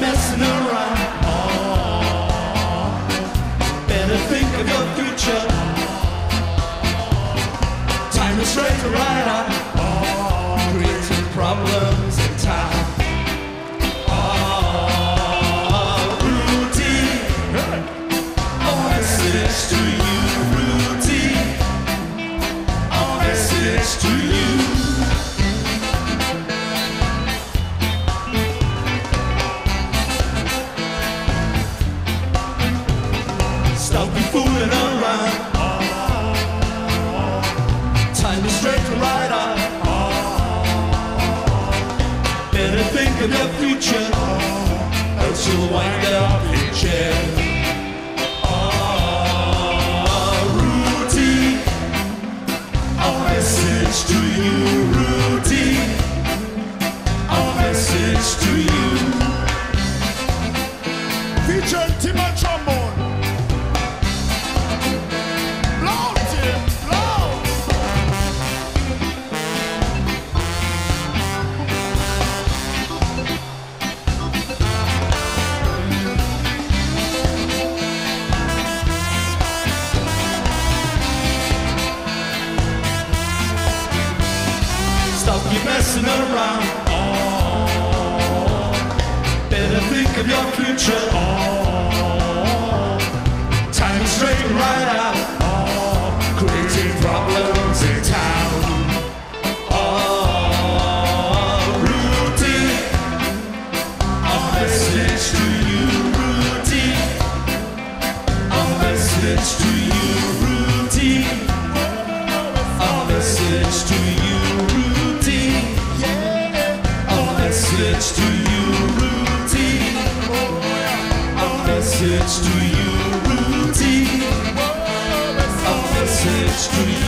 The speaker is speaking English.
messing around. Oh, better think of your future. Time is straight to right out. Oh, creating problems in. Oh. Oh, you. Oh, to you. Oh, Of your future, else you'll wind up in jail. Oh, ah, routine. A message to you, routine. A message to you. Stop you messing around. Oh, better think of your future. Oh, time is straight right out. Oh, creating problems in town. Oh, routine. A message to you, routine. A message to you, message to you, routine. A message to you, routine. A message to you,